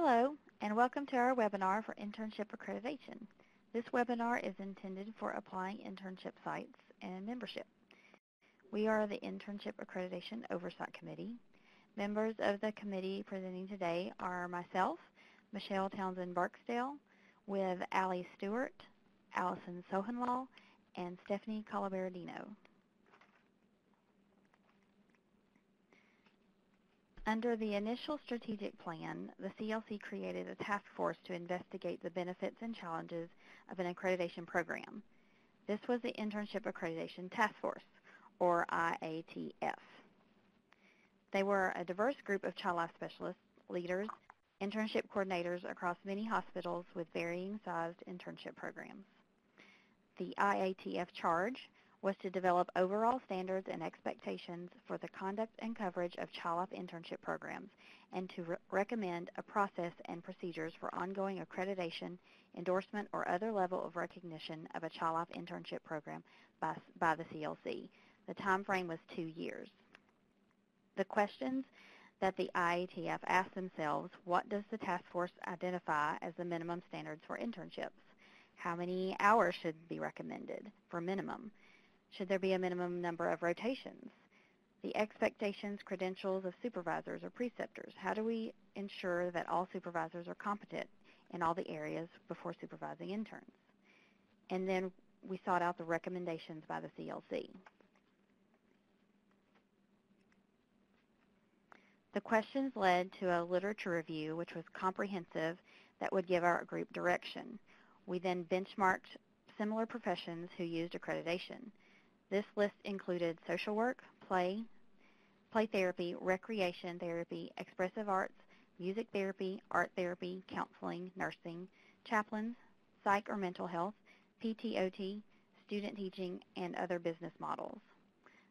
Hello, and welcome to our webinar for internship accreditation. This webinar is intended for applying internship sites and membership. We are the Internship Accreditation Oversight Committee. Members of the committee presenting today are myself, Michelle Townsend Barksdale, with Allie Stewart, Allison Sohenlaw, and Stephanie Calaberardino. Under the initial strategic plan, the CLC created a task force to investigate the benefits and challenges of an accreditation program. This was the Internship Accreditation Task Force, or IATF. They were a diverse group of child life specialists, leaders, internship coordinators across many hospitals with varying sized internship programs. The IATF charge was to develop overall standards and expectations for the conduct and coverage of child internship programs and to re recommend a process and procedures for ongoing accreditation, endorsement, or other level of recognition of a child internship program by, by the CLC. The time frame was two years. The questions that the IATF asked themselves, what does the task force identify as the minimum standards for internships? How many hours should be recommended for minimum? Should there be a minimum number of rotations? The expectations, credentials of supervisors or preceptors. How do we ensure that all supervisors are competent in all the areas before supervising interns? And then we sought out the recommendations by the CLC. The questions led to a literature review, which was comprehensive, that would give our group direction. We then benchmarked similar professions who used accreditation. This list included social work, play, play therapy, recreation therapy, expressive arts, music therapy, art therapy, counseling, nursing, chaplains, psych or mental health, PTOT, student teaching, and other business models.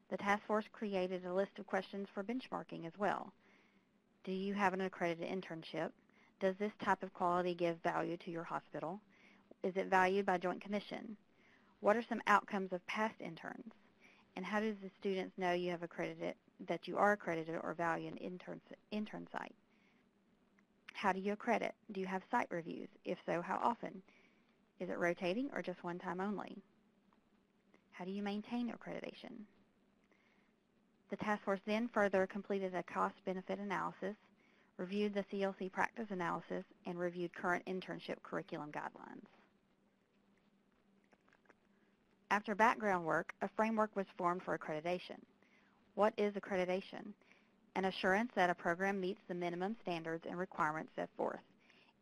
The task force created a list of questions for benchmarking as well. Do you have an accredited internship? Does this type of quality give value to your hospital? Is it valued by Joint Commission? What are some outcomes of past interns? And how do the students know you have accredited, that you are accredited or value an intern, intern site? How do you accredit? Do you have site reviews? If so, how often? Is it rotating or just one time only? How do you maintain your accreditation? The task force then further completed a cost-benefit analysis, reviewed the CLC practice analysis, and reviewed current internship curriculum guidelines. After background work, a framework was formed for accreditation. What is accreditation? An assurance that a program meets the minimum standards and requirements set forth.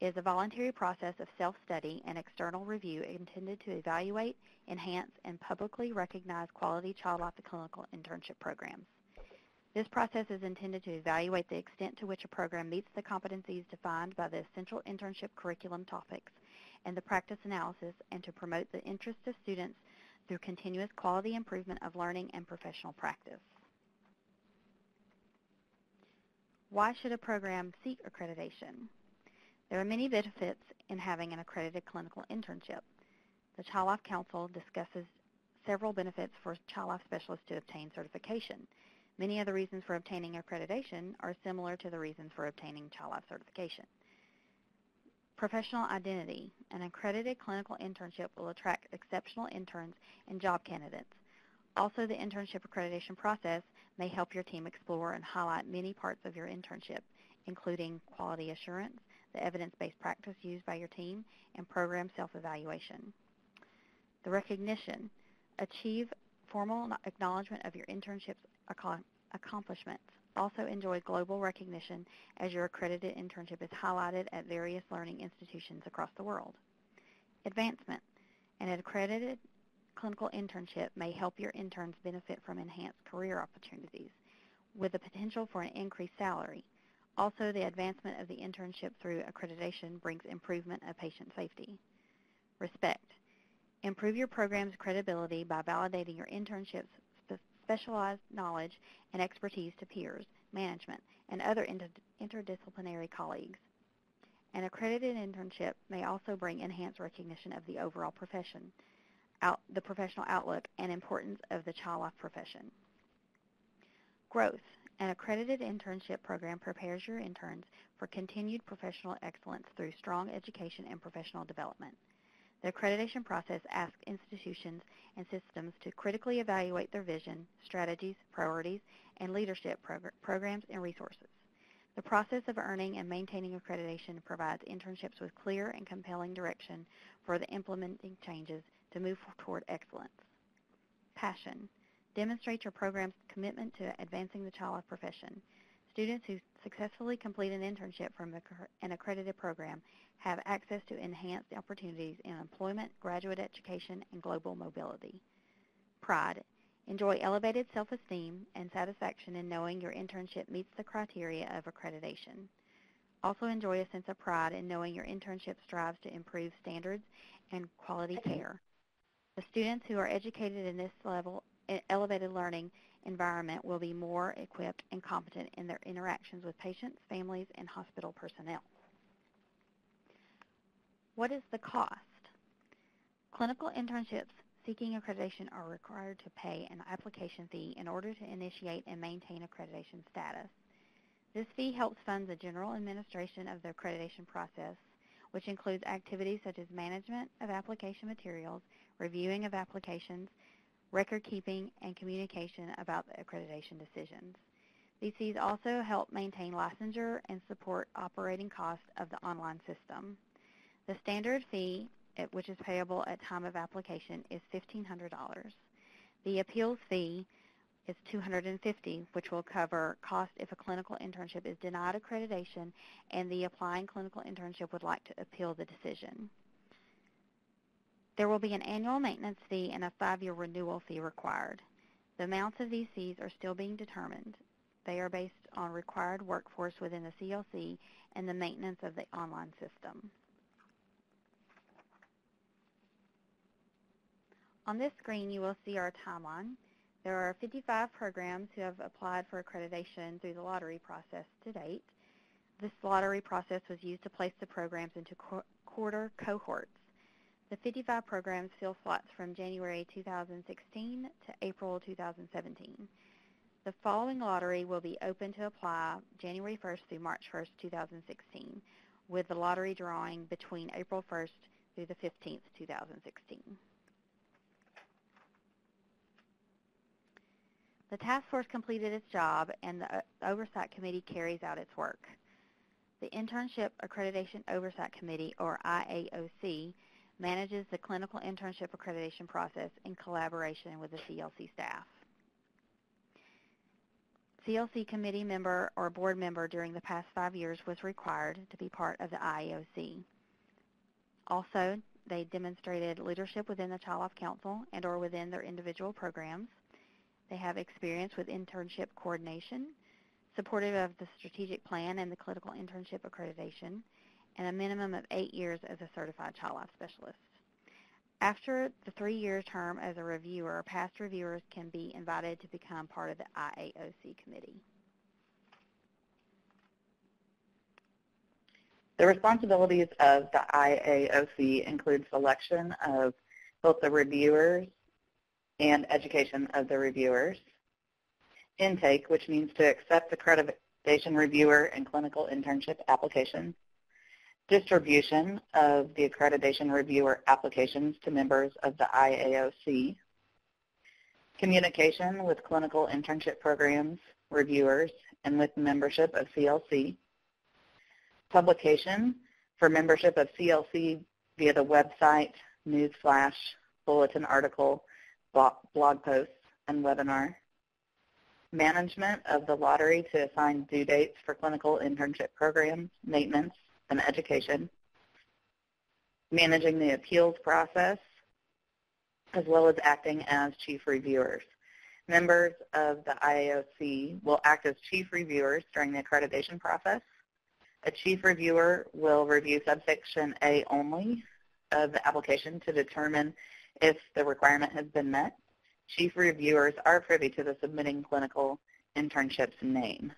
It is a voluntary process of self-study and external review intended to evaluate, enhance, and publicly recognize quality child life clinical internship programs. This process is intended to evaluate the extent to which a program meets the competencies defined by the essential internship curriculum topics and the practice analysis and to promote the interest of students through continuous quality improvement of learning and professional practice. Why should a program seek accreditation? There are many benefits in having an accredited clinical internship. The Child Life Council discusses several benefits for child life specialists to obtain certification. Many of the reasons for obtaining accreditation are similar to the reasons for obtaining child life certification. Professional identity. An accredited clinical internship will attract exceptional interns and job candidates. Also, the internship accreditation process may help your team explore and highlight many parts of your internship, including quality assurance, the evidence-based practice used by your team, and program self-evaluation. The recognition. Achieve formal acknowledgement of your internship's accomplishments also enjoy global recognition as your accredited internship is highlighted at various learning institutions across the world. Advancement. An accredited clinical internship may help your interns benefit from enhanced career opportunities with the potential for an increased salary. Also, the advancement of the internship through accreditation brings improvement of patient safety. Respect. Improve your program's credibility by validating your internship's specialized knowledge and expertise to peers, management, and other inter interdisciplinary colleagues. An accredited internship may also bring enhanced recognition of the overall profession, out, the professional outlook, and importance of the child life profession. Growth. An accredited internship program prepares your interns for continued professional excellence through strong education and professional development. The accreditation process asks institutions and systems to critically evaluate their vision, strategies, priorities, and leadership progr programs and resources. The process of earning and maintaining accreditation provides internships with clear and compelling direction for the implementing changes to move toward excellence. Passion. Demonstrate your program's commitment to advancing the child profession. Students who successfully complete an internship from an accredited program have access to enhanced opportunities in employment, graduate education, and global mobility. Pride. Enjoy elevated self-esteem and satisfaction in knowing your internship meets the criteria of accreditation. Also enjoy a sense of pride in knowing your internship strives to improve standards and quality care. The students who are educated in this level elevated learning environment will be more equipped and competent in their interactions with patients, families, and hospital personnel. What is the cost? Clinical internships seeking accreditation are required to pay an application fee in order to initiate and maintain accreditation status. This fee helps fund the general administration of the accreditation process, which includes activities such as management of application materials, reviewing of applications, record keeping, and communication about the accreditation decisions. These fees also help maintain licensure and support operating costs of the online system. The standard fee which is payable at time of application, is $1,500. The appeals fee is $250, which will cover cost if a clinical internship is denied accreditation and the applying clinical internship would like to appeal the decision. There will be an annual maintenance fee and a five-year renewal fee required. The amounts of these fees are still being determined. They are based on required workforce within the CLC and the maintenance of the online system. On this screen, you will see our timeline. There are 55 programs who have applied for accreditation through the lottery process to date. This lottery process was used to place the programs into qu quarter cohorts. The 55 programs fill slots from January 2016 to April 2017. The following lottery will be open to apply January 1st through March 1st, 2016, with the lottery drawing between April 1st through the 15th, 2016. The task force completed its job, and the uh, Oversight Committee carries out its work. The Internship Accreditation Oversight Committee, or IAOC, manages the clinical internship accreditation process in collaboration with the CLC staff. CLC committee member or board member during the past five years was required to be part of the IAOC. Also, they demonstrated leadership within the Child Life Council and or within their individual programs. They have experience with internship coordination, supportive of the strategic plan and the clinical internship accreditation, and a minimum of eight years as a certified child life specialist. After the three-year term as a reviewer, past reviewers can be invited to become part of the IAOC committee. The responsibilities of the IAOC include selection of both the reviewers and education of the reviewers. Intake, which means to accept accreditation reviewer and clinical internship applications. Distribution of the accreditation reviewer applications to members of the IAOC. Communication with clinical internship programs, reviewers, and with membership of CLC. Publication for membership of CLC via the website, newsflash, bulletin article, blog posts, and webinar. Management of the lottery to assign due dates for clinical internship programs, maintenance, and education. Managing the appeals process, as well as acting as chief reviewers. Members of the IAOC will act as chief reviewers during the accreditation process. A chief reviewer will review subsection A only of the application to determine if the requirement has been met, chief reviewers are privy to the submitting clinical internship's name.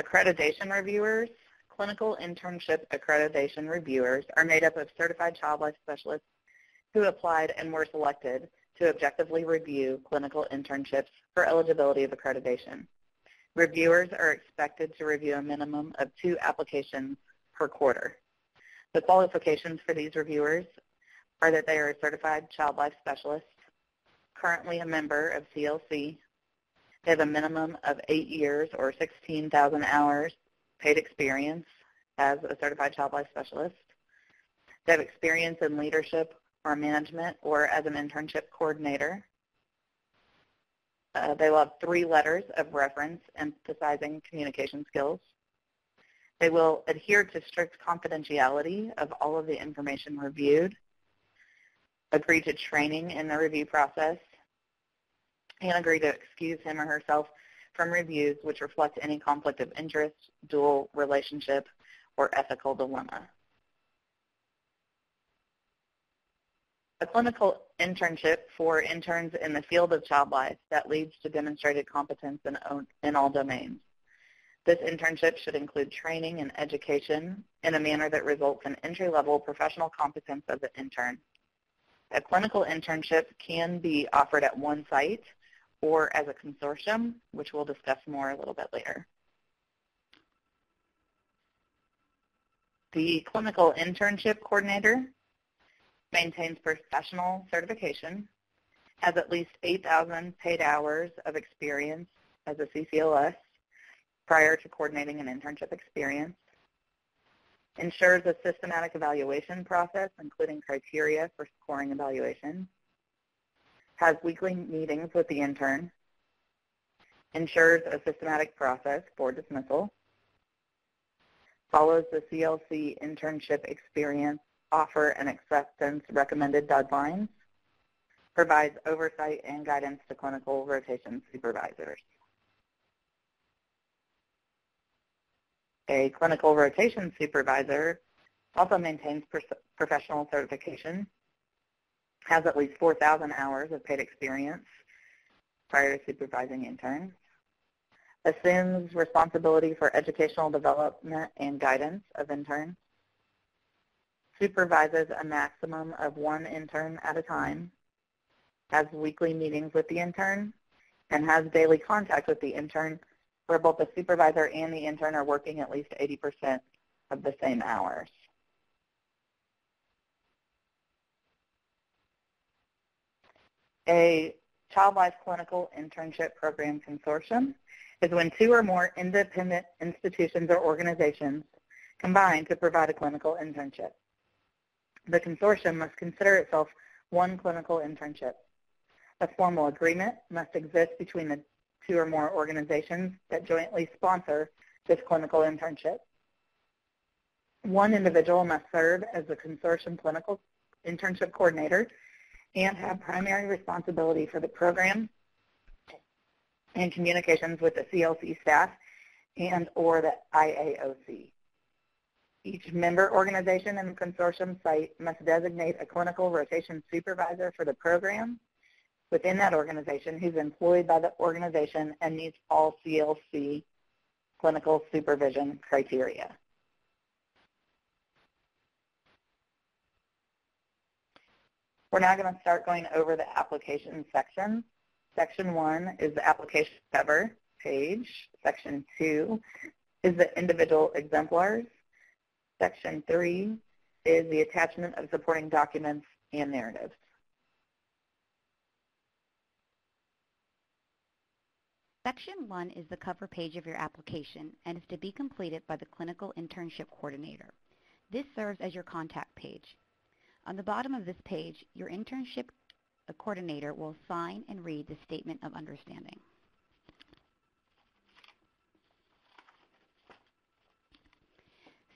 Accreditation reviewers, clinical internship accreditation reviewers are made up of certified child life specialists who applied and were selected to objectively review clinical internships for eligibility of accreditation. Reviewers are expected to review a minimum of two applications per quarter. The qualifications for these reviewers are that they are a certified child life specialist, currently a member of CLC, they have a minimum of eight years or 16,000 hours paid experience as a certified child life specialist. They have experience in leadership or management or as an internship coordinator. Uh, they will have three letters of reference emphasizing communication skills. They will adhere to strict confidentiality of all of the information reviewed, agree to training in the review process, and agree to excuse him or herself from reviews which reflect any conflict of interest, dual relationship, or ethical dilemma. A clinical internship for interns in the field of child life that leads to demonstrated competence in, in all domains. This internship should include training and education in a manner that results in entry-level professional competence of the intern. A clinical internship can be offered at one site or as a consortium, which we'll discuss more a little bit later. The clinical internship coordinator maintains professional certification, has at least 8,000 paid hours of experience as a CCLS prior to coordinating an internship experience, ensures a systematic evaluation process, including criteria for scoring evaluation, has weekly meetings with the intern, ensures a systematic process for dismissal, follows the CLC internship experience offer and acceptance recommended deadlines, provides oversight and guidance to clinical rotation supervisors. A clinical rotation supervisor also maintains professional certification has at least 4,000 hours of paid experience prior to supervising interns, assumes responsibility for educational development and guidance of interns, supervises a maximum of one intern at a time, has weekly meetings with the intern, and has daily contact with the intern where both the supervisor and the intern are working at least 80% of the same hours. A Child Life Clinical Internship Program Consortium is when two or more independent institutions or organizations combine to provide a clinical internship. The consortium must consider itself one clinical internship. A formal agreement must exist between the two or more organizations that jointly sponsor this clinical internship. One individual must serve as the consortium clinical internship coordinator and have primary responsibility for the program and communications with the CLC staff and or the IAOC. Each member organization the consortium site must designate a clinical rotation supervisor for the program within that organization who's employed by the organization and meets all CLC clinical supervision criteria. We're now going to start going over the application section. Section 1 is the application cover page. Section 2 is the individual exemplars. Section 3 is the attachment of supporting documents and narratives. Section 1 is the cover page of your application and is to be completed by the Clinical Internship Coordinator. This serves as your contact page. On the bottom of this page, your internship coordinator will sign and read the Statement of Understanding.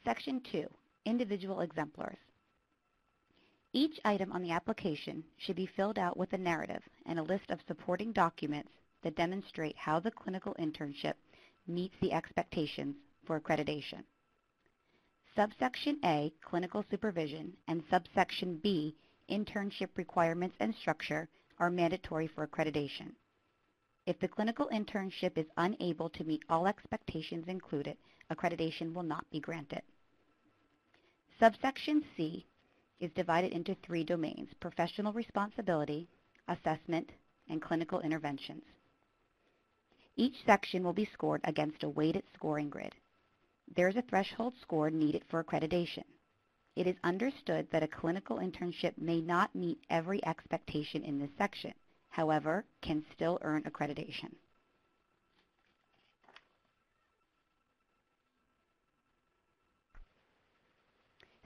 Section 2, Individual Exemplars. Each item on the application should be filled out with a narrative and a list of supporting documents that demonstrate how the clinical internship meets the expectations for accreditation. Subsection A, Clinical Supervision, and Subsection B, Internship Requirements and Structure, are mandatory for accreditation. If the clinical internship is unable to meet all expectations included, accreditation will not be granted. Subsection C is divided into three domains, professional responsibility, assessment, and clinical interventions. Each section will be scored against a weighted scoring grid. There is a threshold score needed for accreditation. It is understood that a clinical internship may not meet every expectation in this section, however, can still earn accreditation.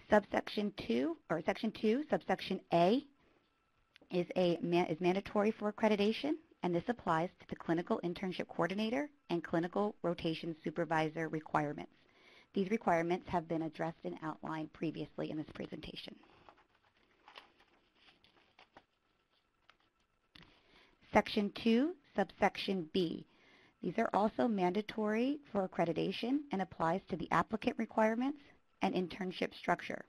Subsection 2, or Section 2, subsection A, is, a, is mandatory for accreditation, and this applies to the clinical internship coordinator and clinical rotation supervisor requirements. These requirements have been addressed and outlined previously in this presentation. Section 2, subsection B. These are also mandatory for accreditation and applies to the applicant requirements and internship structure.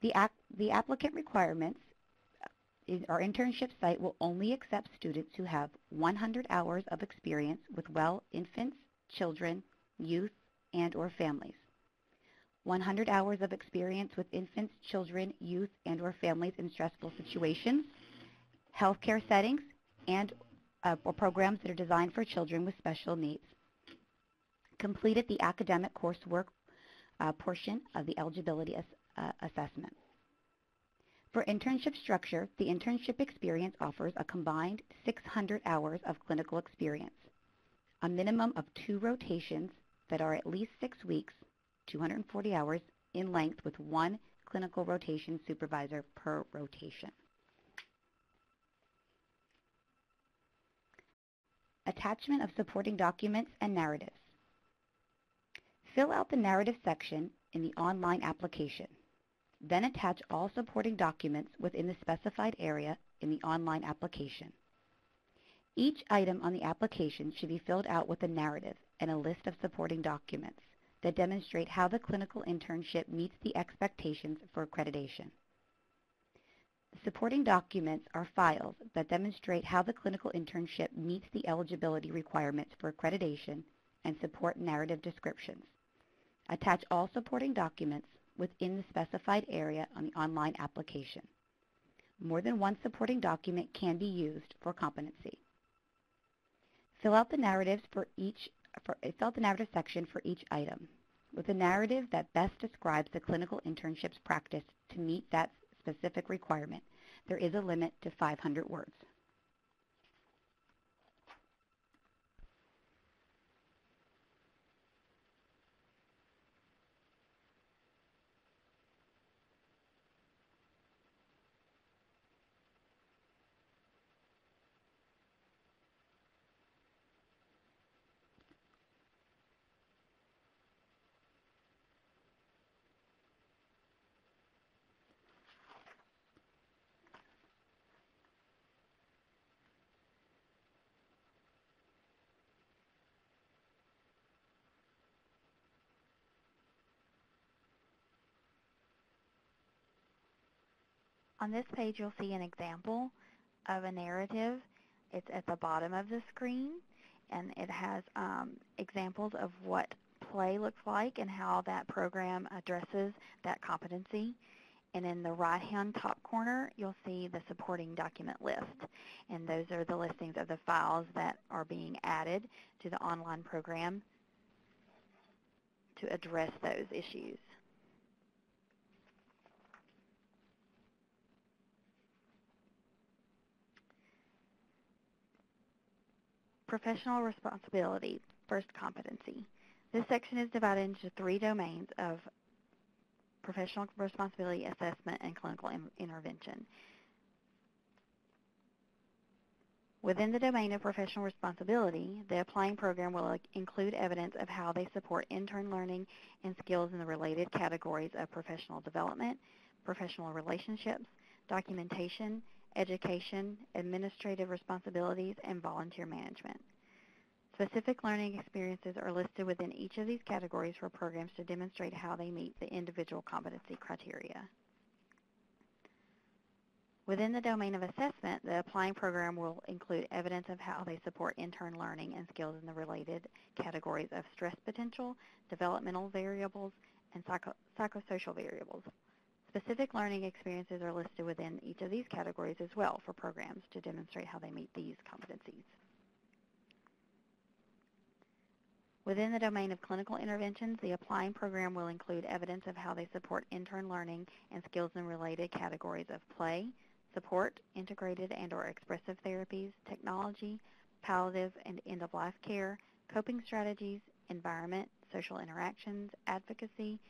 The, the applicant requirements is our internship site will only accept students who have 100 hours of experience with well infants, children, youth, and or families. 100 hours of experience with infants, children, youth, and or families in stressful situations, healthcare settings, and uh, or programs that are designed for children with special needs. Completed the academic coursework uh, portion of the eligibility as, uh, assessment. For internship structure, the internship experience offers a combined 600 hours of clinical experience, a minimum of two rotations that are at least six weeks, 240 hours in length with one clinical rotation supervisor per rotation. Attachment of supporting documents and narratives. Fill out the narrative section in the online application. Then attach all supporting documents within the specified area in the online application. Each item on the application should be filled out with a narrative and a list of supporting documents that demonstrate how the clinical internship meets the expectations for accreditation. The supporting documents are files that demonstrate how the clinical internship meets the eligibility requirements for accreditation and support narrative descriptions. Attach all supporting documents within the specified area on the online application. More than one supporting document can be used for competency. Fill out the narratives for each for, fill out the narrative section for each item with a narrative that best describes the clinical internship's practice to meet that specific requirement. There is a limit to 500 words. On this page, you'll see an example of a narrative. It's at the bottom of the screen, and it has um, examples of what play looks like and how that program addresses that competency. And in the right-hand top corner, you'll see the supporting document list. And those are the listings of the files that are being added to the online program to address those issues. Professional responsibility, first competency. This section is divided into three domains of professional responsibility assessment and clinical intervention. Within the domain of professional responsibility, the applying program will include evidence of how they support intern learning and skills in the related categories of professional development, professional relationships, documentation, education, administrative responsibilities, and volunteer management. Specific learning experiences are listed within each of these categories for programs to demonstrate how they meet the individual competency criteria. Within the domain of assessment, the applying program will include evidence of how they support intern learning and skills in the related categories of stress potential, developmental variables, and psycho psychosocial variables Specific learning experiences are listed within each of these categories as well for programs to demonstrate how they meet these competencies. Within the domain of clinical interventions, the applying program will include evidence of how they support intern learning and skills in related categories of play, support, integrated and or expressive therapies, technology, palliative and end-of-life care, coping strategies, environment, social interactions, advocacy,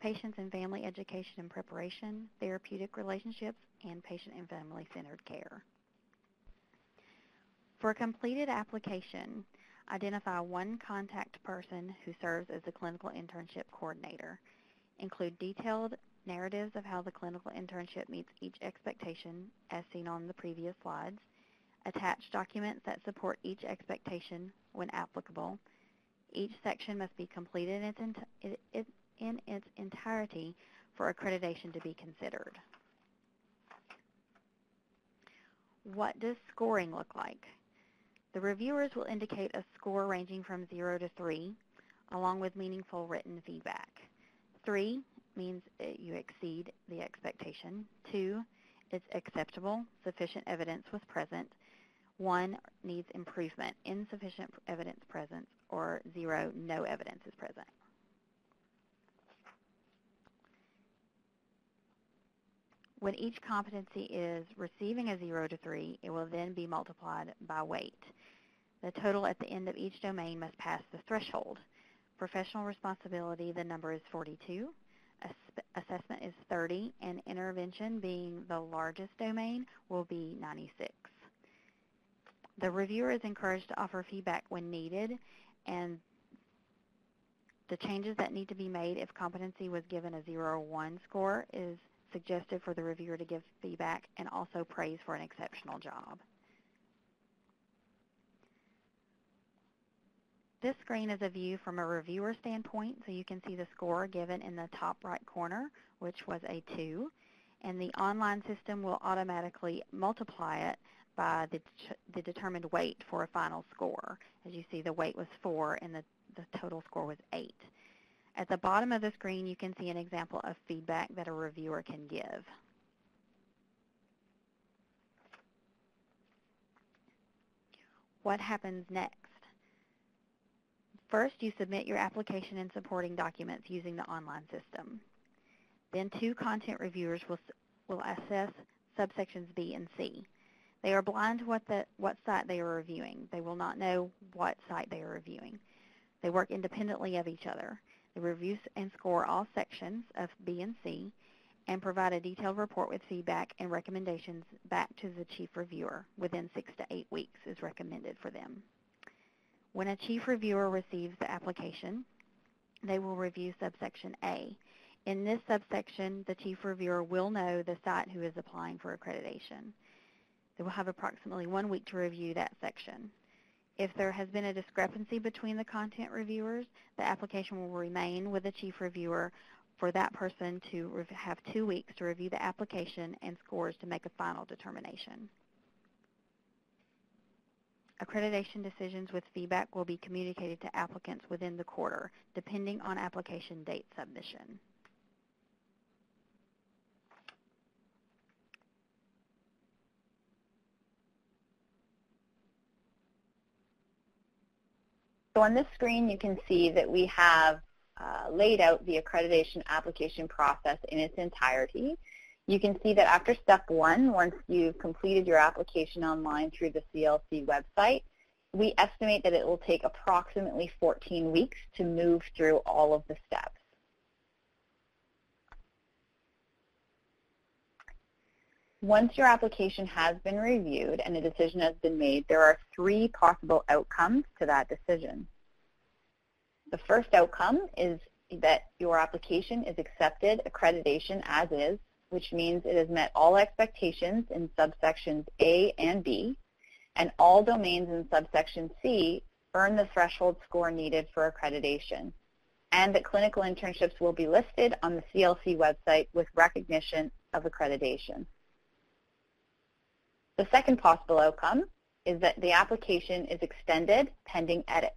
patients and family education and preparation, therapeutic relationships, and patient and family-centered care. For a completed application, identify one contact person who serves as the clinical internship coordinator. Include detailed narratives of how the clinical internship meets each expectation as seen on the previous slides. Attach documents that support each expectation when applicable. Each section must be completed in its, in its entirety for accreditation to be considered. What does scoring look like? The reviewers will indicate a score ranging from 0 to 3, along with meaningful written feedback. 3 means you exceed the expectation. 2, it's acceptable, sufficient evidence was present. 1 needs improvement, insufficient evidence present, or 0, no evidence is present. When each competency is receiving a 0 to 3, it will then be multiplied by weight. The total at the end of each domain must pass the threshold. Professional responsibility, the number is 42. Assessment is 30, and intervention, being the largest domain, will be 96. The reviewer is encouraged to offer feedback when needed, and the changes that need to be made if competency was given a 0 or 1 score is suggested for the reviewer to give feedback and also praise for an exceptional job. This screen is a view from a reviewer standpoint, so you can see the score given in the top right corner, which was a 2, and the online system will automatically multiply it by the, the determined weight for a final score. As you see, the weight was 4 and the, the total score was 8. At the bottom of the screen, you can see an example of feedback that a reviewer can give. What happens next? First, you submit your application and supporting documents using the online system. Then two content reviewers will, will assess subsections B and C. They are blind to what, the, what site they are reviewing. They will not know what site they are reviewing. They work independently of each other. Review and score all sections of B and C and provide a detailed report with feedback and recommendations back to the chief reviewer within six to eight weeks is recommended for them. When a chief reviewer receives the application, they will review subsection A. In this subsection, the chief reviewer will know the site who is applying for accreditation. They will have approximately one week to review that section. If there has been a discrepancy between the content reviewers, the application will remain with the chief reviewer for that person to have two weeks to review the application and scores to make a final determination. Accreditation decisions with feedback will be communicated to applicants within the quarter, depending on application date submission. So on this screen, you can see that we have uh, laid out the accreditation application process in its entirety. You can see that after step one, once you've completed your application online through the CLC website, we estimate that it will take approximately 14 weeks to move through all of the steps. Once your application has been reviewed and a decision has been made, there are three possible outcomes to that decision. The first outcome is that your application is accepted accreditation as is which means it has met all expectations in subsections A and B, and all domains in subsection C earn the threshold score needed for accreditation, and that clinical internships will be listed on the CLC website with recognition of accreditation. The second possible outcome is that the application is extended pending edits.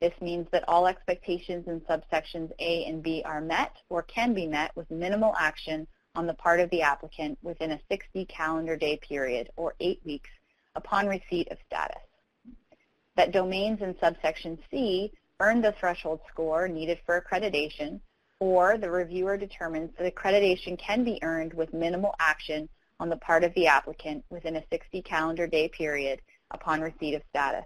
This means that all expectations in subsections A and B are met or can be met with minimal action on the part of the applicant within a 60 calendar day period or eight weeks upon receipt of status. That domains in subsection C earn the threshold score needed for accreditation or the reviewer determines that accreditation can be earned with minimal action on the part of the applicant within a 60 calendar day period upon receipt of status.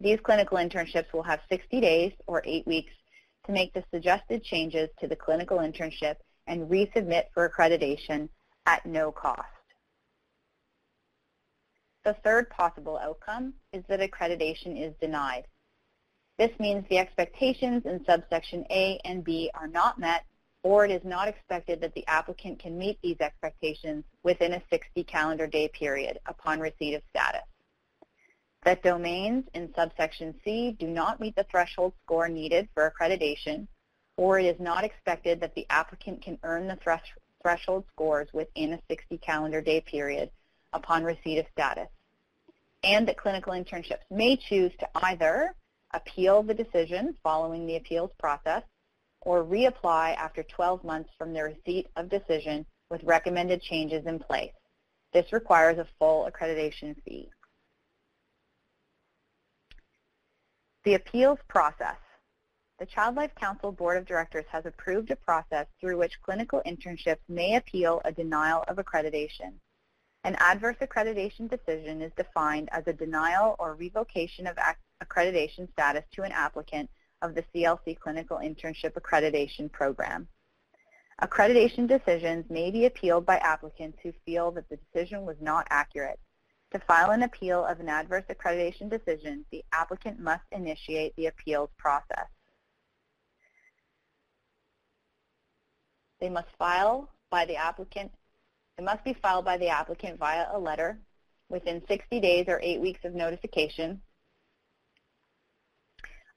These clinical internships will have 60 days or eight weeks to make the suggested changes to the clinical internship and resubmit for accreditation at no cost. The third possible outcome is that accreditation is denied. This means the expectations in subsection A and B are not met or it is not expected that the applicant can meet these expectations within a 60 calendar day period upon receipt of status. That domains in subsection C do not meet the threshold score needed for accreditation, or it is not expected that the applicant can earn the thresh threshold scores within a 60 calendar day period upon receipt of status, and that clinical internships may choose to either appeal the decision following the appeals process or reapply after 12 months from the receipt of decision with recommended changes in place. This requires a full accreditation fee. The appeals process. The Child Life Council Board of Directors has approved a process through which clinical internships may appeal a denial of accreditation. An adverse accreditation decision is defined as a denial or revocation of accreditation status to an applicant of the CLC Clinical Internship Accreditation Program. Accreditation decisions may be appealed by applicants who feel that the decision was not accurate. To file an appeal of an adverse accreditation decision, the applicant must initiate the appeals process. They must file by the applicant. It must be filed by the applicant via a letter within 60 days or eight weeks of notification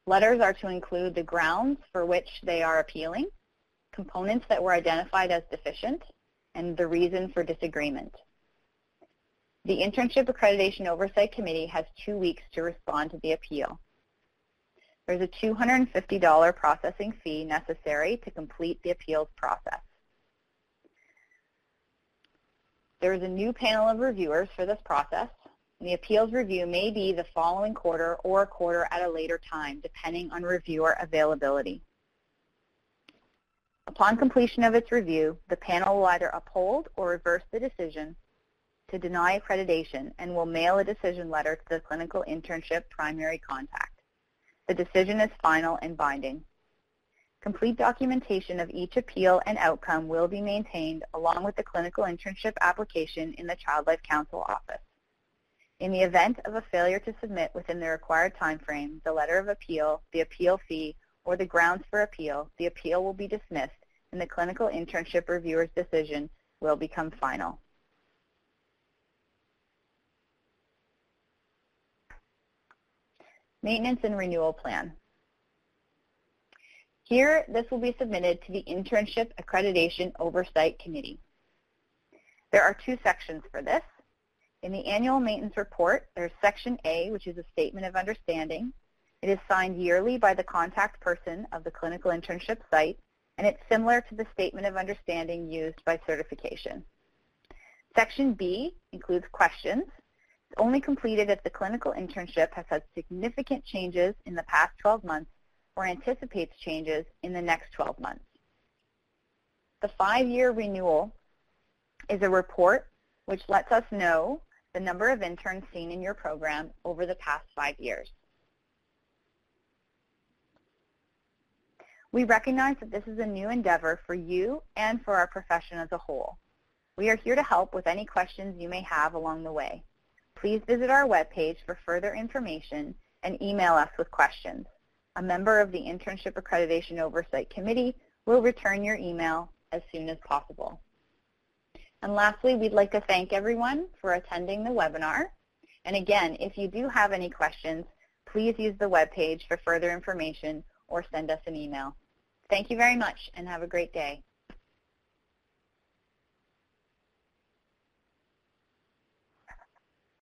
Letters are to include the grounds for which they are appealing, components that were identified as deficient, and the reason for disagreement. The Internship Accreditation Oversight Committee has two weeks to respond to the appeal. There's a $250 processing fee necessary to complete the appeals process. There is a new panel of reviewers for this process, the appeals review may be the following quarter or a quarter at a later time, depending on reviewer availability. Upon completion of its review, the panel will either uphold or reverse the decision to deny accreditation and will mail a decision letter to the clinical internship primary contact. The decision is final and binding. Complete documentation of each appeal and outcome will be maintained along with the clinical internship application in the Child Life Council office. In the event of a failure to submit within the required time frame, the letter of appeal, the appeal fee, or the grounds for appeal, the appeal will be dismissed and the clinical internship reviewer's decision will become final. Maintenance and renewal plan. Here, this will be submitted to the Internship Accreditation Oversight Committee. There are two sections for this. In the annual maintenance report, there's Section A, which is a statement of understanding. It is signed yearly by the contact person of the clinical internship site, and it's similar to the statement of understanding used by certification. Section B includes questions. It's only completed if the clinical internship has had significant changes in the past 12 months or anticipates changes in the next 12 months. The five-year renewal is a report which lets us know the number of interns seen in your program over the past five years. We recognize that this is a new endeavor for you and for our profession as a whole. We are here to help with any questions you may have along the way. Please visit our webpage for further information and email us with questions. A member of the Internship Accreditation Oversight Committee will return your email as soon as possible. And lastly, we'd like to thank everyone for attending the webinar. And again, if you do have any questions, please use the webpage for further information or send us an email. Thank you very much and have a great day.